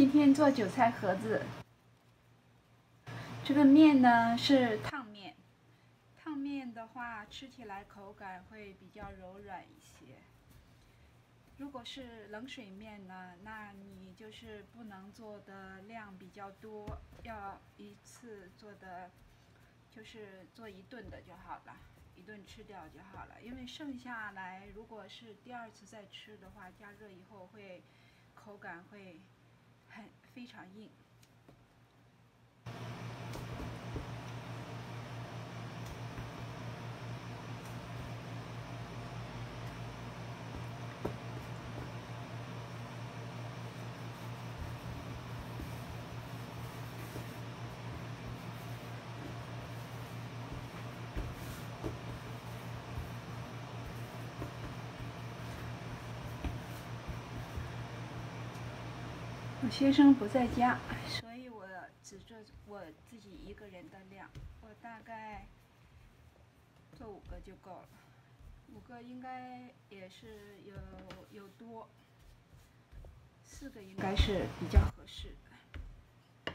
今天做韭菜盒子，这个面呢是烫面，烫面的话吃起来口感会比较柔软一些。如果是冷水面呢，那你就是不能做的量比较多，要一次做的，就是做一顿的就好了，一顿吃掉就好了。因为剩下来如果是第二次再吃的话，加热以后会口感会。很非常硬。我先生不在家，所以我只做我自己一个人的量。我大概做五个就够了，五个应该也是有有多，四个应该是比较合适的。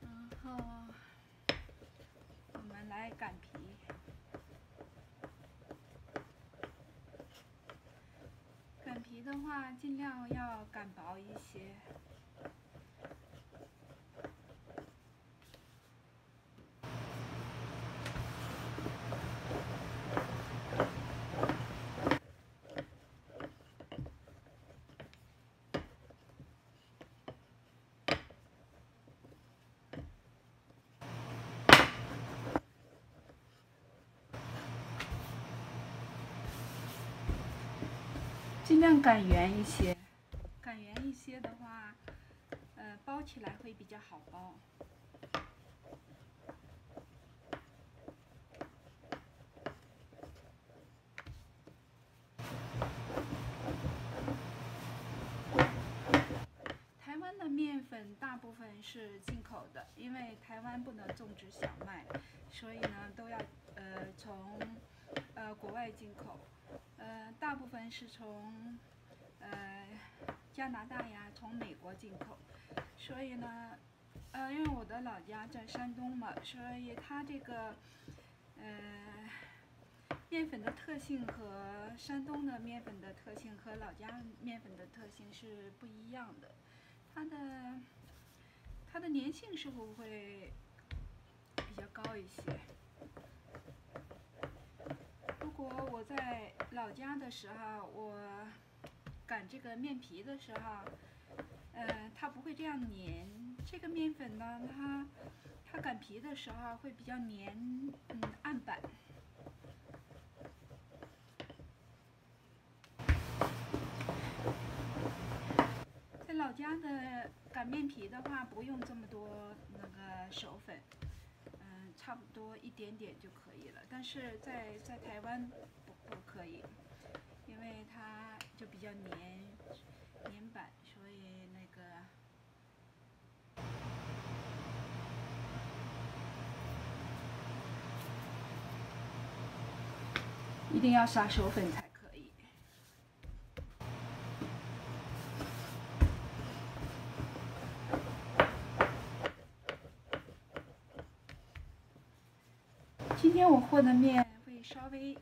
然后我们来擀皮。皮的话，尽量要擀薄一些。尽量擀圆一些，擀圆一些的话，呃，包起来会比较好包。台湾的面粉大部分是进口的，因为台湾不能种植小麦，所以呢都要呃从呃国外进口。呃，大部分是从呃加拿大呀，从美国进口，所以呢，呃，因为我的老家在山东嘛，所以它这个呃面粉的特性和山东的面粉的特性和老家面粉的特性是不一样的，它的它的粘性是否会比较高一些？如果我在老家的时候，我擀这个面皮的时候，呃，它不会这样粘。这个面粉呢，它它擀皮的时候会比较粘，嗯，案板。在老家的擀面皮的话，不用这么多那个手法。差不多一点点就可以了，但是在在台湾不不可以，因为它就比较粘粘板，所以那个一定要撒手粉才。今天我和的面会稍微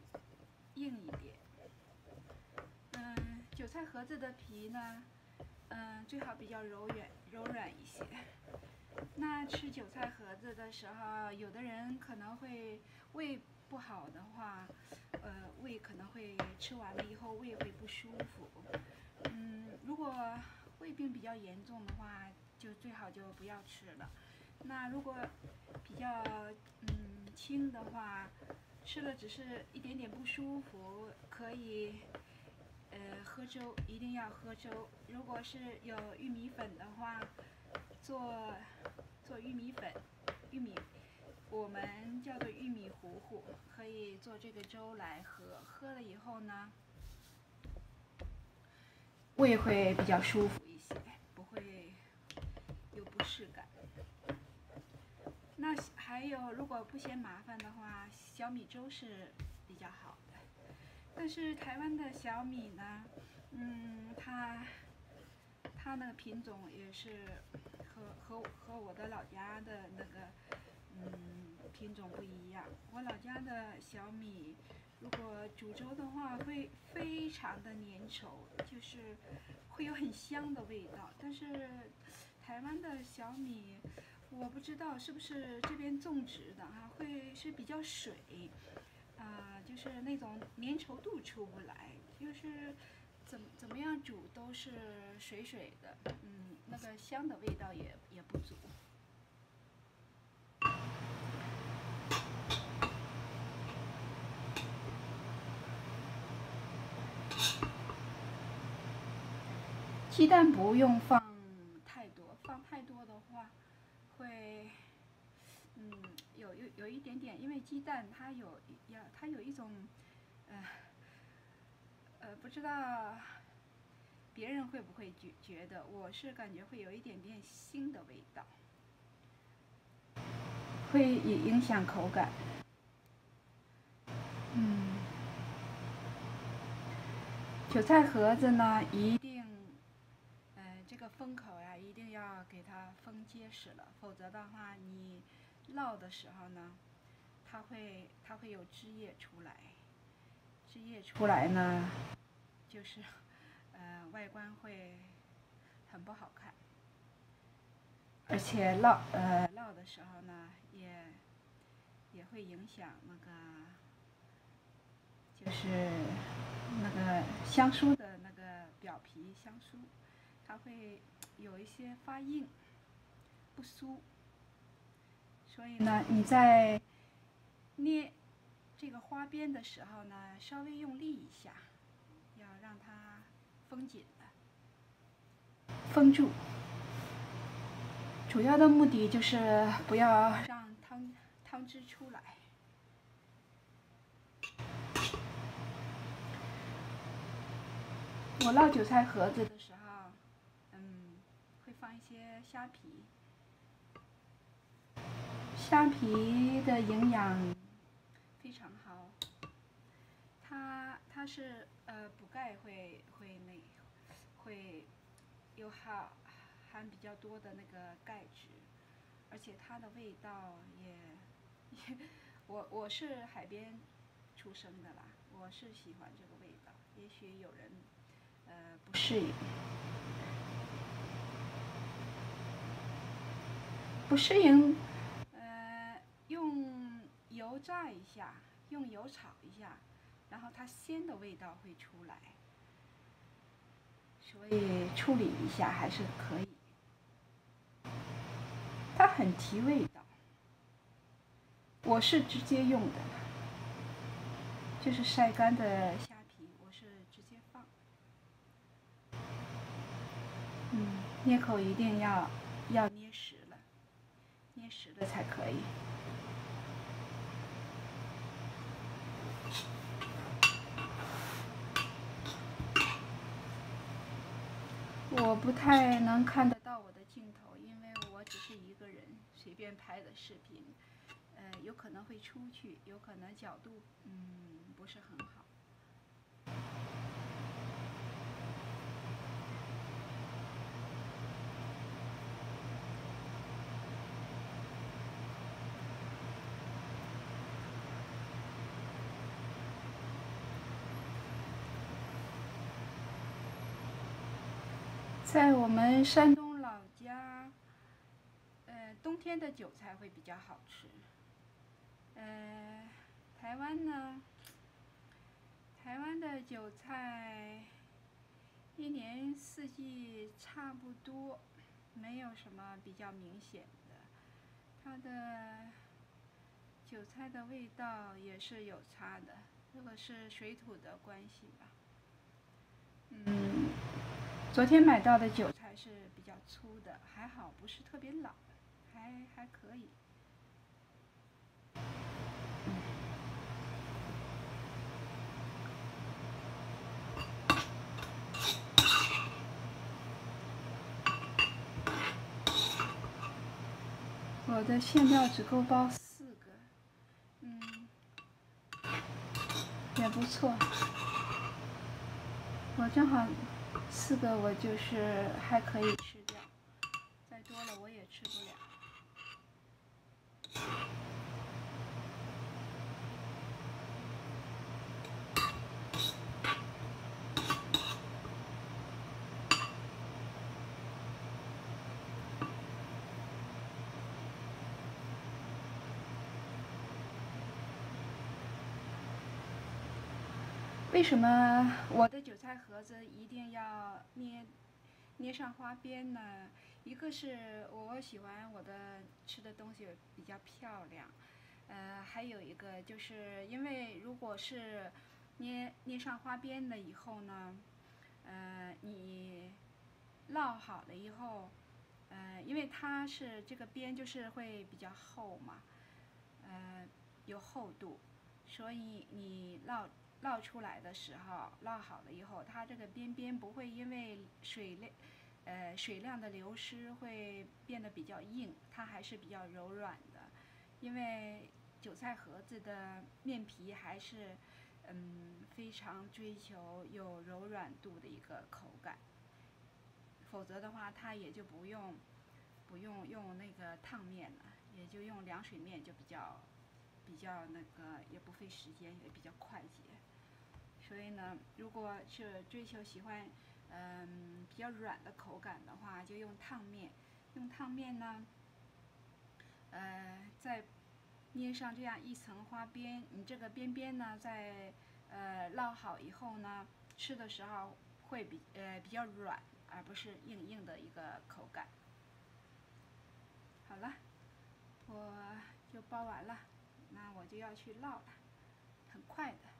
硬一点。嗯，韭菜盒子的皮呢，嗯，最好比较柔软柔软一些。那吃韭菜盒子的时候，有的人可能会胃不好的话，呃，胃可能会吃完了以后胃会不舒服。嗯，如果胃病比较严重的话，就最好就不要吃了。那如果比较嗯。轻的话，吃了只是一点点不舒服，可以，呃，喝粥，一定要喝粥。如果是有玉米粉的话，做做玉米粉，玉米，我们叫做玉米糊糊，可以做这个粥来喝。喝了以后呢，胃会比较舒服一些，不会有不适感。还有，如果不嫌麻烦的话，小米粥是比较好的。但是台湾的小米呢，嗯，它它那个品种也是和和和我的老家的那个嗯品种不一样。我老家的小米，如果煮粥的话会非常的粘稠，就是会有很香的味道。但是台湾的小米，我不知道是不是这边种植的哈，会是比较水，啊，就是那种粘稠度出不来，就是怎怎么样煮都是水水的，嗯，那个香的味道也也不足。鸡蛋不用放太多，放太多的话会，嗯，有一点点，因为鸡蛋它有要它有一种，呃，呃，不知道别人会不会觉觉得，我是感觉会有一点点腥的味道，会影影响口感。嗯，韭菜盒子呢一定。这个封口呀，一定要给它封结实了，否则的话，你烙的时候呢，它会它会有汁液出来，汁液出来呢，就是呃外观会很不好看，而且烙呃烙的时候呢，也也会影响那个就是那个香酥的那个表皮香酥。它会有一些发硬，不酥，所以呢，你在捏这个花边的时候呢，稍微用力一下，要让它封紧了，封住。主要的目的就是不要让汤汤汁出来。我烙韭菜盒子的时候。嗯，会放一些虾皮，虾皮的营养非常好，它它是呃补钙会会那会有含含比较多的那个钙质，而且它的味道也也我我是海边出生的啦，我是喜欢这个味道，也许有人呃不适应。不适应，炸一下，用油炒一下，然后它鲜的味道会出来，所以处理一下还是可以。它很提味道，我是直接用的，就是晒干的虾皮，我是直接放。嗯，捏口一定要要捏实了。捏实了才可以。我不太能看得到我的镜头，因为我只是一个人随便拍的视频，呃，有可能会出去，有可能角度嗯不是很好。在我们山东老家，呃，冬天的韭菜会比较好吃。呃，台湾呢，台湾的韭菜一年四季差不多，没有什么比较明显的。它的韭菜的味道也是有差的，这个是水土的关系吧。嗯。昨天买到的韭菜是比较粗的，还好不是特别老，还还可以。我的馅料只够包四个，嗯，也不错。我正好四个，我就是还可以吃掉，再多了我也吃不了。为什么我的韭菜盒子一定要捏捏上花边呢？一个是我喜欢我的吃的东西比较漂亮，呃，还有一个就是因为如果是捏捏上花边了以后呢，呃，你烙好了以后，呃，因为它是这个边就是会比较厚嘛，呃，有厚度，所以你烙。烙出来的时候，烙好了以后，它这个边边不会因为水量，呃，水量的流失会变得比较硬，它还是比较柔软的。因为韭菜盒子的面皮还是，嗯，非常追求有柔软度的一个口感。否则的话，它也就不用，不用用那个烫面了，也就用凉水面就比较，比较那个也不费时间，也比较快捷。所以呢，如果是追求喜欢，嗯，比较软的口感的话，就用烫面。用烫面呢，呃，再捏上这样一层花边。你这个边边呢，在呃烙好以后呢，吃的时候会比呃比较软，而不是硬硬的一个口感。好了，我就包完了，那我就要去烙了，很快的。